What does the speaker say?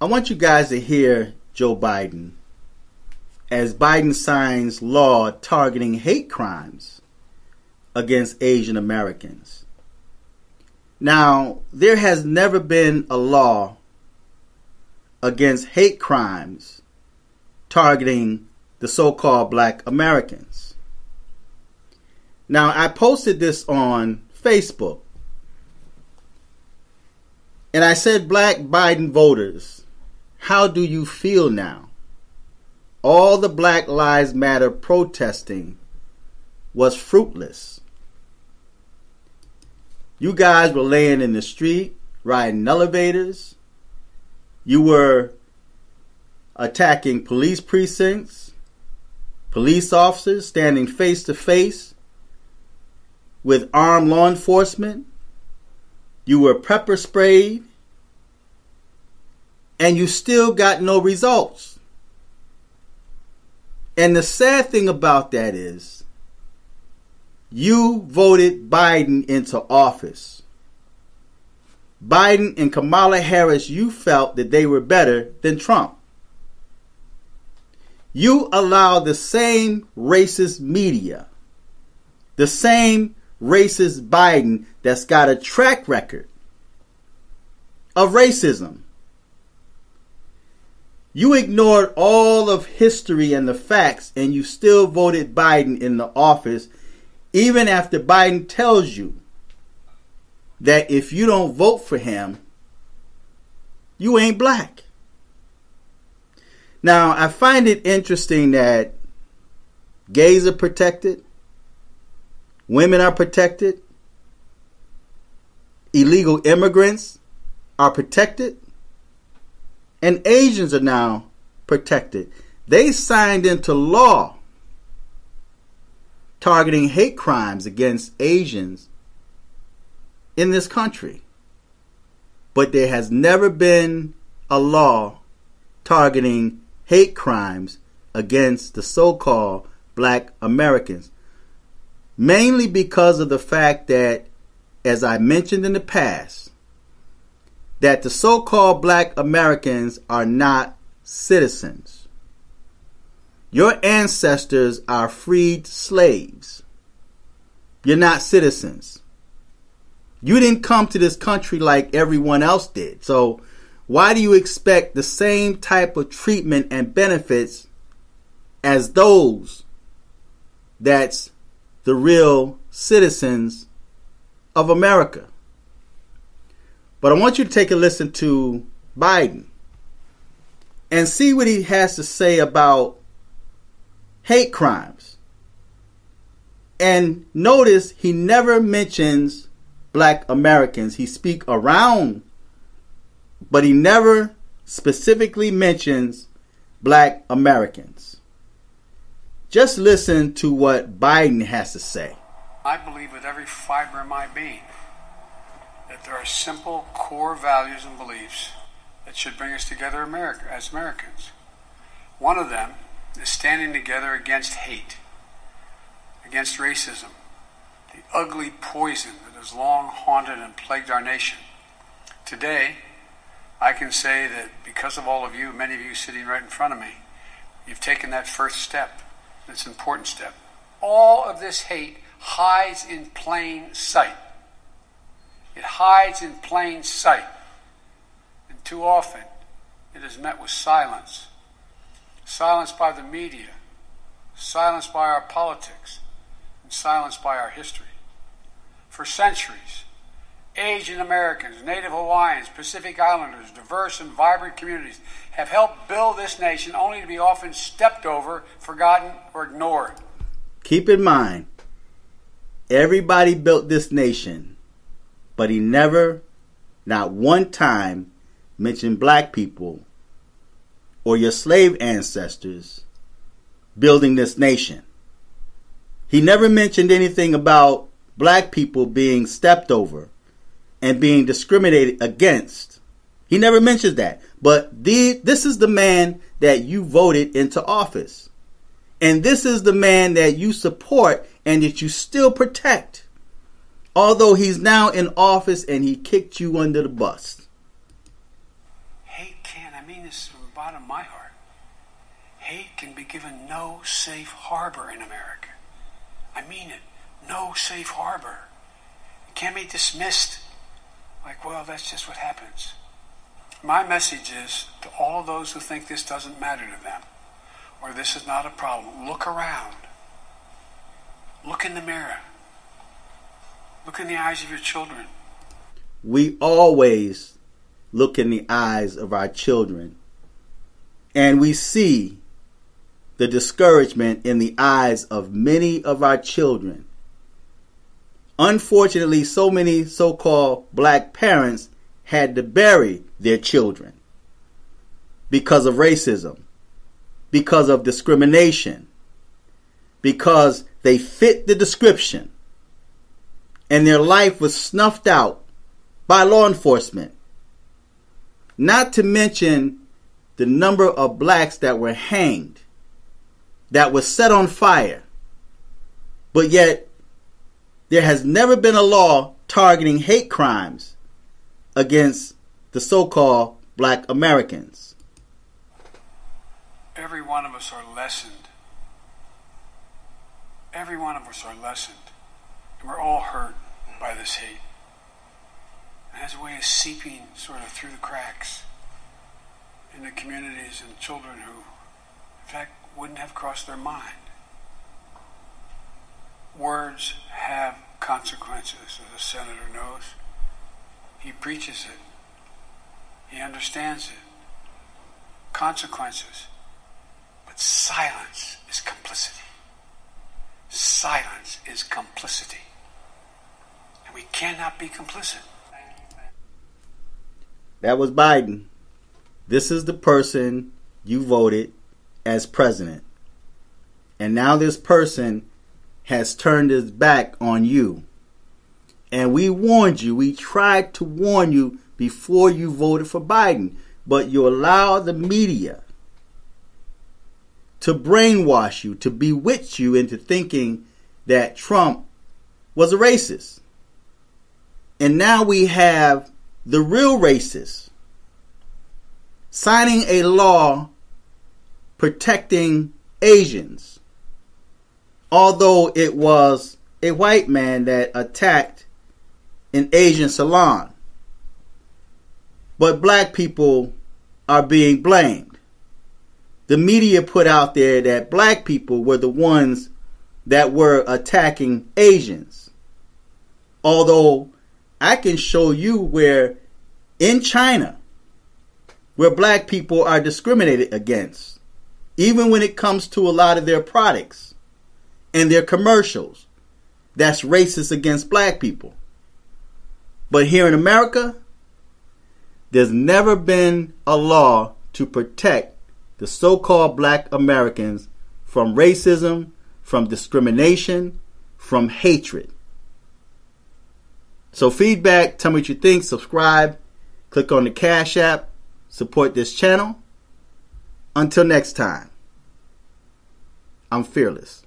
I want you guys to hear Joe Biden as Biden signs law targeting hate crimes against Asian Americans. Now, there has never been a law against hate crimes targeting the so called black Americans. Now, I posted this on Facebook. And I said, Black Biden voters, how do you feel now? All the Black Lives Matter protesting was fruitless. You guys were laying in the street, riding elevators. You were attacking police precincts, police officers standing face to face with armed law enforcement. You were pepper sprayed, and you still got no results. And the sad thing about that is, you voted Biden into office. Biden and Kamala Harris, you felt that they were better than Trump you allow the same racist media, the same racist Biden that's got a track record of racism. You ignored all of history and the facts, and you still voted Biden in the office, even after Biden tells you that if you don't vote for him, you ain't black. Now, I find it interesting that gays are protected, women are protected, illegal immigrants are protected, and Asians are now protected. They signed into law targeting hate crimes against Asians in this country. But there has never been a law targeting hate crimes against the so called black Americans. Mainly because of the fact that, as I mentioned in the past, that the so called black Americans are not citizens. Your ancestors are freed slaves. You're not citizens. You didn't come to this country like everyone else did. So why do you expect the same type of treatment and benefits as those that's the real citizens of America? But I want you to take a listen to Biden and see what he has to say about hate crimes. And notice he never mentions black Americans. He speak around but he never specifically mentions black Americans. Just listen to what Biden has to say. I believe with every fiber of my being there are simple core values and beliefs that should bring us together America, as Americans. One of them is standing together against hate, against racism, the ugly poison that has long haunted and plagued our nation. Today, I can say that because of all of you, many of you sitting right in front of me, you've taken that first step. It's an important step. All of this hate hides in plain sight. It hides in plain sight. And too often, it is met with silence. Silence by the media, silence by our politics, and silence by our history. For centuries, Asian Americans, Native Hawaiians, Pacific Islanders, diverse and vibrant communities have helped build this nation only to be often stepped over, forgotten, or ignored. Keep in mind, everybody built this nation, but he never, not one time, mentioned black people or your slave ancestors building this nation. He never mentioned anything about black people being stepped over and being discriminated against. He never mentions that. But the, this is the man that you voted into office. And this is the man that you support and that you still protect. Although he's now in office and he kicked you under the bus. Hate can't I mean this from the bottom of my heart. Hate can be given no safe harbor in America. I mean it. No safe harbor. It can't be dismissed like, well, that's just what happens. My message is to all of those who think this doesn't matter to them or this is not a problem, look around. Look in the mirror. Look in the eyes of your children. We always look in the eyes of our children and we see the discouragement in the eyes of many of our children. Unfortunately, so many so called black parents had to bury their children because of racism, because of discrimination, because they fit the description and their life was snuffed out by law enforcement. Not to mention the number of blacks that were hanged, that was set on fire. But yet, there has never been a law targeting hate crimes against the so called black Americans. Every one of us are lessened. Every one of us are lessened. We're all hurt by this hate. It has a way of seeping sort of through the cracks into communities and children who, in fact, wouldn't have crossed their mind. Words have consequences, as the senator knows. He preaches it. He understands it. Consequences. But silence is complicity. Silence is complicity. We cannot be complicit. That was Biden. This is the person you voted as president. And now this person has turned his back on you. And we warned you, we tried to warn you before you voted for Biden, but you allow the media to brainwash you, to bewitch you into thinking that Trump was a racist. And now we have the real racists signing a law protecting Asians, although it was a white man that attacked an Asian salon. But black people are being blamed. The media put out there that black people were the ones that were attacking Asians. Although I can show you where in China, where black people are discriminated against, even when it comes to a lot of their products and their commercials. That's racist against black people. But here in America, there's never been a law to protect the so called black Americans from racism, from discrimination, from hatred. So, feedback, tell me what you think, subscribe, click on the Cash App, support this channel. Until next time, I'm fearless.